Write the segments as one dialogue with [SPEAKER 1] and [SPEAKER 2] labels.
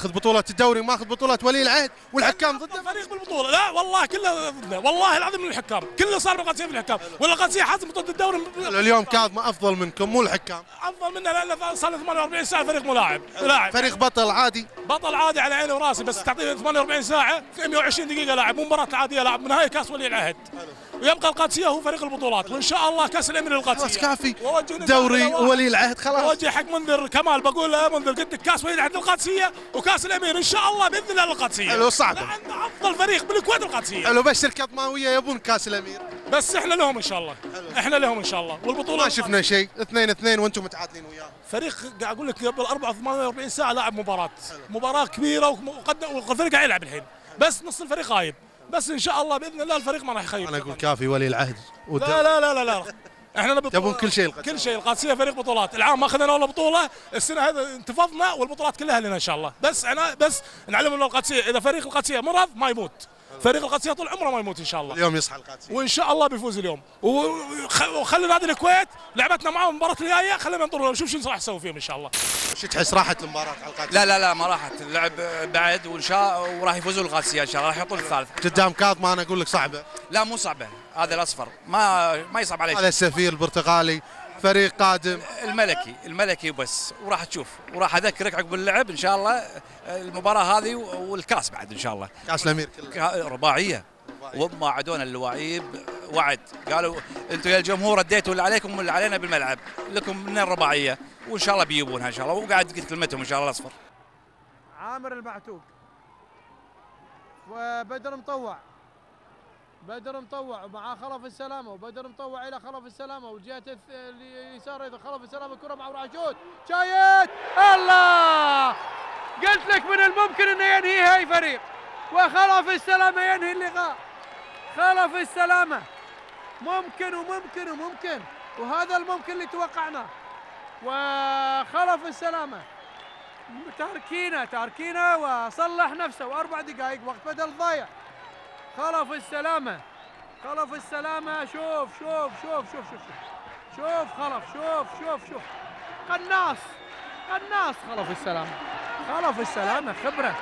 [SPEAKER 1] اخذ بطولة الدوري وماخذ بطولة ولي العهد والحكام ضده.
[SPEAKER 2] فريق بالبطولة. لا والله كله ضدنا. والله العظيم من الحكام. كله صار بالقادسيه في الحكام. ولا القادسيه حاسم بطولة الدوري.
[SPEAKER 1] اليوم كاظم أفضل منكم مو الحكام.
[SPEAKER 2] أفضل منا لأن صار له 48 ساعة فريق ملاعب لاعب.
[SPEAKER 1] فريق بطل عادي.
[SPEAKER 2] بطل عادي على عيني وراسي بس تعطيه 48 ساعة في 120 دقيقة لاعب. مو مباراة عادية لاعب. نهائي كأس ولي العهد. ويبقى القادسية هو فريق البطولات. وإن شاء الله كأس الأمير
[SPEAKER 1] خلاص
[SPEAKER 2] القادسيه
[SPEAKER 1] كافي دوري. وولي العهد خلاص.
[SPEAKER 2] اوجه حق منذر كمال بقول له منذر قد كأس ولي العهد القادسيه وكأس الأمير. إن شاء الله بإذن الله القادسيه
[SPEAKER 1] حلو،.
[SPEAKER 2] لأن أفضل فريق بالكويت القادسية.
[SPEAKER 1] حلو بس الكظماويه يبون كأس الأمير.
[SPEAKER 2] بس إحنا لهم إن شاء الله. إحنا لهم إن شاء الله. والبطوله
[SPEAKER 1] ما شفنا شيء. اثنين اثنين وأنتم متعادلين وياه
[SPEAKER 2] فريق قاعد أقول لك قبل 48 ساعة لاعب مباراة. مباراة كبيرة وقد والفريق قاعد يلعب الحين. بس نص الفريق غايب. بس إن شاء الله بإذن الله الفريق ما راح يخيب.
[SPEAKER 1] أنا أقول كافي ولي العهد.
[SPEAKER 2] لا لا لا لا لا. إحنا نبي
[SPEAKER 1] يبون كل شيء القادسية.
[SPEAKER 2] كل شيء القادسيه فريق بطولات. العام ما أخذنا ولا بطولة. السنة هذا انتفضنا والبطولات كلها لنا إن شاء الله. بس أنا بس نعلم ان القادسيه إذا فريق القادسية مرض ما يموت. فريق القادسية طول عمره ما يموت إن شاء الله.
[SPEAKER 1] اليوم يصحى القادسية.
[SPEAKER 2] وإن شاء الله بيفوز اليوم. وخ- وخلي نادي الكويت لعبتنا معاهم المباراة الجاية. خلينا ننطر نشوف شو راح نسوي فيهم إن شاء الله.
[SPEAKER 1] وش تحس راحت المباراة على القادسية؟
[SPEAKER 3] لا لا لا ما راحت. اللعب بعد وإن شاء وراح يفوزون القادسية إن شاء الله. راح يحطون الثالث.
[SPEAKER 1] قدام كاظم أنا أقول لك صعبة.
[SPEAKER 3] لا مو صعبة. هذا الأصفر. ما ما يصعب عليه
[SPEAKER 1] هذا السفير البرتغالي فريق قادم.
[SPEAKER 3] الملكي الملكي وبس. وراح تشوف. وراح أذكرك عقب اللعب إن شاء الله المباراة هذه والكاس بعد إن شاء الله.
[SPEAKER 1] كاس الأمير كله.
[SPEAKER 3] رباعية. وما عدونا اللواعيب وعد. قالوا أنتم يا الجمهور أديتوا اللي عليكم واللي علينا بالملعب. لكم من الرباعية. وإن شاء الله بيجيبونها إن شاء الله. وقاعد قلت كلمتهم إن شاء الله الأصفر.
[SPEAKER 4] عامر المعتوق وبدر مطوع. بدر مطوع ومعاه خلف السلامة وبدر مطوع إلى خلف السلامة وجهة الث- اليسار أيضا خلف السلامة الكرة مع راشود. شايت الله! قلت لك من الممكن أنه ينهيها أي فريق. وخلف السلامة ينهي اللقاء. خلف السلامة. ممكن وممكن وممكن. وهذا الممكن اللي توقعناه. وخلف السلامة. تاركينه تاركينه وصلح نفسه. وأربع دقائق وقت بدل ضايع. خلف السلامة. خلف السلامة شوف شوف شوف شوف شوف شوف. شوف خلف شوف شوف شوف. قناص قناص خلف السلامة. خلف السلامة خبرة.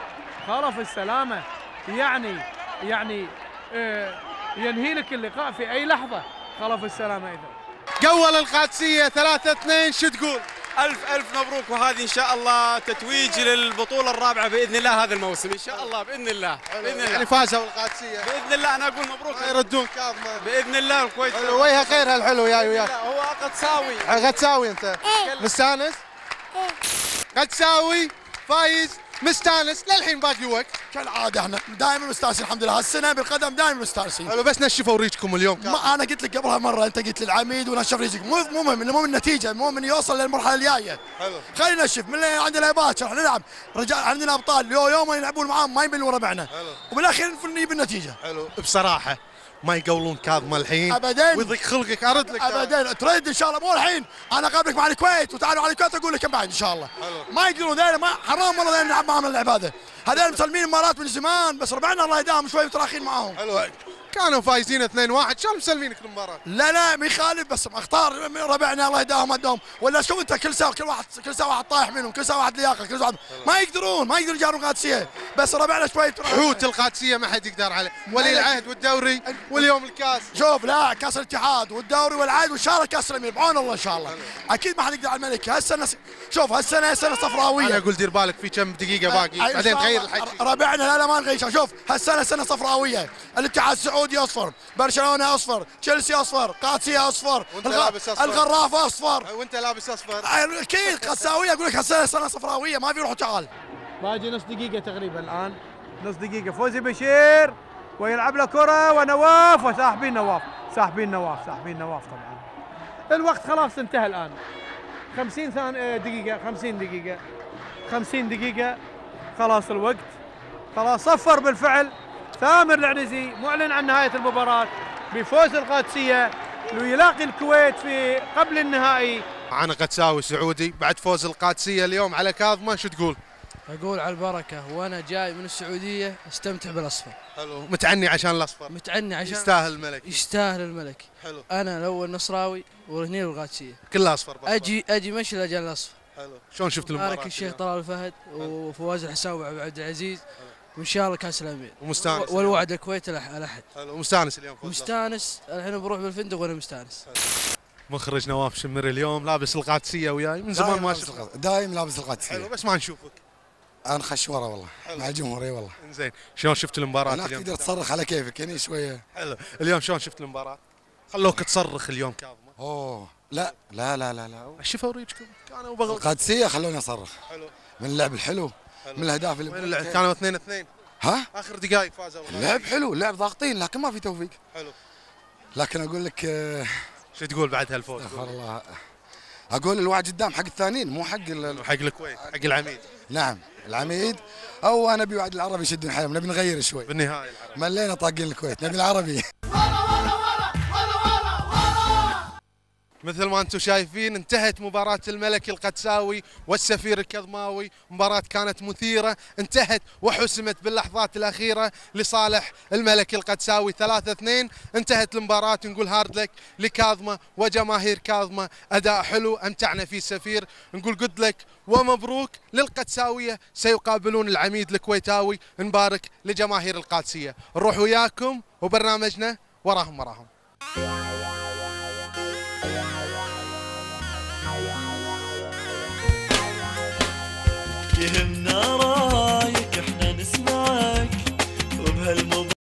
[SPEAKER 4] خلف السلامة يعني يعني آه ينهي لك اللقاء في أي لحظة. خلف السلامة إذا.
[SPEAKER 1] قول القادسية 3 2 شو تقول؟
[SPEAKER 5] ألف ألف مبروك وهذه إن شاء الله تتويج للبطولة الرابعة بإذن الله هذا الموسم إن شاء الله بإذن الله بإذن
[SPEAKER 1] يعني
[SPEAKER 5] الله
[SPEAKER 1] فازوا القادسية.
[SPEAKER 5] بإذن الله أنا أقول مبروك.
[SPEAKER 1] يردون كاظم
[SPEAKER 5] بإذن الله الكويت
[SPEAKER 1] وجهه خير هالحلو يا وياك.
[SPEAKER 5] هو قد ساوي.
[SPEAKER 1] قد تساوي أنت. مستانس؟ قد تساوي فايز. مستانس للحين باقي وقت.
[SPEAKER 6] كالعادة إحنا دائما مستانسين الحمد لله. هالسنة بالقدم دائما مستانسين.
[SPEAKER 1] حلو بس نشفوا ريجكم اليوم.
[SPEAKER 6] ما أنا قلت لك قبلها مرة أنت قلت لي العميد ونشف ريجك مو مو مهم مو من النتيجة مو من يوصل للمرحلة الجاية.
[SPEAKER 1] حلو.
[SPEAKER 6] خلينا نشف من اللي عندنا باكر إحنا نلعب. رجال عندنا أبطال. يو يوم يلعبون معاهم ما يبين ربعنا
[SPEAKER 1] حلو.
[SPEAKER 6] وبالأخير نجيب النتيجه
[SPEAKER 1] حلو بصراحة. ما يقولون كاظمة الحين.
[SPEAKER 6] أبداً.
[SPEAKER 1] ويضيق خلقك أرد لك.
[SPEAKER 6] ابدا. تريد إن شاء الله مو الحين. أنا قابلك مع الكويت وتعالوا على الكويت أقول لك بعد إن شاء الله.
[SPEAKER 1] حلو.
[SPEAKER 6] ما يقدرون ذيلا ما حرام والله ذيلا نلعب اللعب هذا هذول مسلمين امارات من زمان بس ربعنا الله يداهم شوي متراخين معاهم.
[SPEAKER 1] حلو. كانوا فايزين 2 1 شلون مسلمينك المباراة؟
[SPEAKER 6] لا لا ما يخالف بس اختار من ربعنا الله يداهم ودهم ولا شوف انت كل ساعة كل واحد كل ساعة واحد طايح منهم كل ساعة واحد لياقة كل ساعة ما يقدرون ما يقدرون يجارون قادسية. بس ربعنا شوي
[SPEAKER 1] حوت القادسية ما حد يقدر عليه. ولي العهد والدوري واليوم الكاس.
[SPEAKER 6] شوف لا كاس الاتحاد والدوري والعاد وان شاء الله كاس الأمير. بعون الله إن شاء الله. أكيد ما حد يقدر على الملكي هالسنة شوف هالسنة سنه
[SPEAKER 1] أنا
[SPEAKER 6] صفراويه
[SPEAKER 1] أقول دير بالك في كم دقيقة باقي. بعدين تغير. الحكي.
[SPEAKER 6] ربعنا لا لا ما نغير شوف هالسنة سنة صفراوية. الاتحاد السعودي أصفر برشلونة أصفر تشيلسي
[SPEAKER 1] أصفر
[SPEAKER 6] قادسية
[SPEAKER 1] أصفر أصفر.
[SPEAKER 6] الغراف أصفر.
[SPEAKER 1] وأنت لابس أصفر.
[SPEAKER 6] أكيد قساويه أقول لك هالسنه سنة صفراوية ما في روح وتعال.
[SPEAKER 4] باقي نص دقيقة تقريبا الآن. نص دقيقة. فوزي بشير ويلعب له كرة ونواف وساحبين نواف. ساحبين نواف ساحبين نواف طبعا. الوقت خلاص انتهى الآن. 50 ثانية دقيقة 50 دقيقة. 50 دقيقة. خلاص الوقت. خلاص صفر بالفعل. ثامر العنزي معلن عن نهاية المباراة بفوز القادسية ويلاقي الكويت في قبل النهائي.
[SPEAKER 1] أنا قد تساوي سعودي بعد فوز القادسية اليوم على كاظمه شو تقول؟
[SPEAKER 7] أقول على البركة وأنا جاي من السعودية أستمتع بالأصفر.
[SPEAKER 1] حلو. متعني عشان الأصفر؟
[SPEAKER 7] متعني عشان
[SPEAKER 1] يستاهل الملك.
[SPEAKER 7] يستاهل الملك.
[SPEAKER 1] حلو.
[SPEAKER 7] أنا الأول نصراوي وهني الغاتسيه
[SPEAKER 1] كلها اصفر بأصفر.
[SPEAKER 7] أجي أجي مشي لأجل الأصفر.
[SPEAKER 1] حلو. شلون شفت المباراة؟
[SPEAKER 7] بارك الشيخ طلال الفهد وفواز الحساوي وعبد عبد العزيز وإن شاء الله كأس الأمير.
[SPEAKER 1] ومستانس.
[SPEAKER 7] والوعد الكويت الاحد
[SPEAKER 1] حلو. ومستانس اليوم
[SPEAKER 7] مستانس. الحين بروح بالفندق وأنا مستانس.
[SPEAKER 1] مخرج نواف شمري اليوم لابس القادسية وياي. من زمان ما شفت
[SPEAKER 8] دايم لابس
[SPEAKER 1] حلو
[SPEAKER 8] القادسيه
[SPEAKER 1] بس ما نشوفك.
[SPEAKER 8] أنا خشوره والله.
[SPEAKER 1] حلو.
[SPEAKER 8] مع الجمهور اي والله.
[SPEAKER 1] زين شلون شفت
[SPEAKER 8] المباراة
[SPEAKER 1] اليوم؟
[SPEAKER 8] تقدر تصرخ على كيفك هني شوية.
[SPEAKER 1] حلو. اليوم شلون شفت المباراة؟ خلوك تصرخ اليوم كاظمه
[SPEAKER 8] أوه. لا لا لا لا لا.
[SPEAKER 1] الشفا وريجكم كانوا بغل.
[SPEAKER 8] القادسية خلوني أصرخ.
[SPEAKER 1] حلو.
[SPEAKER 8] من اللعب الحلو. من الأهداف اللي
[SPEAKER 1] وين كانوا 2 2
[SPEAKER 8] ها؟
[SPEAKER 1] آخر دقائق فازوا
[SPEAKER 8] اللعب حلو اللعب ضاغطين لكن ما في توفيق.
[SPEAKER 1] حلو.
[SPEAKER 8] لكن أقول لك آه،
[SPEAKER 1] شو تقول بعد هالفوز؟
[SPEAKER 8] استغفر الله. أقول الوعد قدام حق الثانيين مو حق ال-
[SPEAKER 1] حق الكويت حق العميد.
[SPEAKER 8] نعم العميد. أو أنا ابي وعد العربي يشدون حيلهم نبي نغير شوي.
[SPEAKER 1] بالنهاية العرب.
[SPEAKER 8] ملينا طاقين الكويت نبي العربي.
[SPEAKER 1] مثل ما أنتم شايفين انتهت مباراة الملك القدساوي والسفير الكظماوي. مباراة كانت مثيرة انتهت وحسمت باللحظات الأخيرة لصالح الملك القدساوي. 3-2 انتهت المباراة. نقول هارد لك لكاظمة وجماهير كاظمة. أداء حلو أمتعنا فيه السفير. نقول قد لك ومبروك للقدساوية. سيقابلون العميد الكويتاوي. نبارك لجماهير القادسية. نروح وياكم وبرنامجنا وراهم وراهم.